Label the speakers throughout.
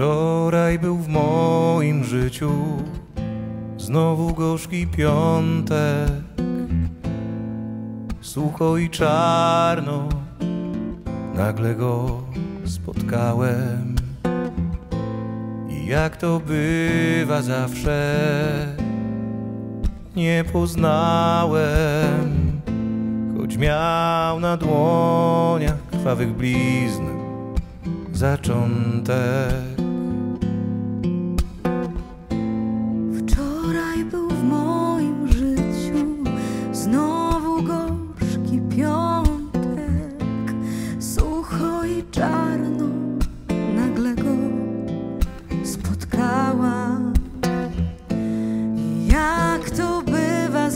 Speaker 1: Wczoraj był w moim życiu znowu gorzki piątek. Sucho i czarno, nagle go spotkałem. I jak to bywa zawsze, nie poznałem, choć miał na dłoniach krwawych blizn zaczątek.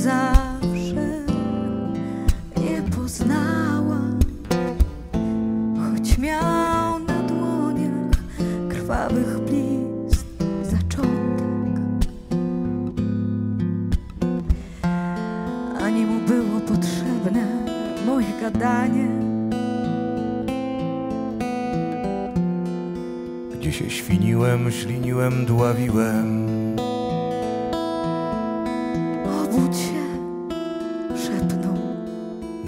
Speaker 2: Zawsze, nie poznałam, choć miał na dłoniach krwawych blizn zaczątek. ani mu było potrzebne moje gadanie.
Speaker 1: Gdzie się świniłem, śliniłem, dławiłem.
Speaker 2: Obudź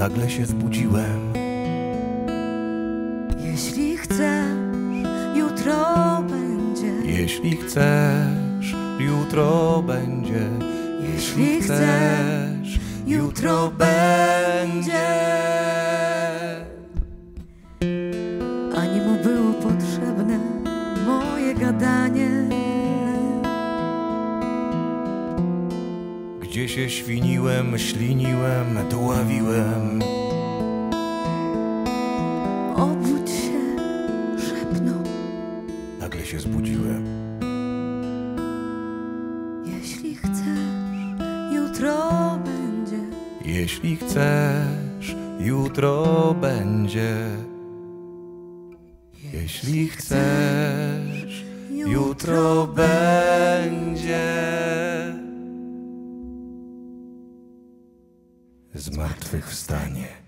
Speaker 1: Nagle się zbudziłem.
Speaker 2: jeśli chcesz, jutro będzie.
Speaker 1: Jeśli chcesz, jutro będzie.
Speaker 2: Jeśli chcesz, jutro będzie.
Speaker 1: Gdzie się świniłem, śliniłem, dławiłem.
Speaker 2: Obudź się, szepnął,
Speaker 1: Nagle się zbudziłem.
Speaker 2: jeśli chcesz, jutro będzie.
Speaker 1: Jeśli chcesz, jutro będzie. Jeśli chcesz, jutro będzie. Zmartwychwstanie.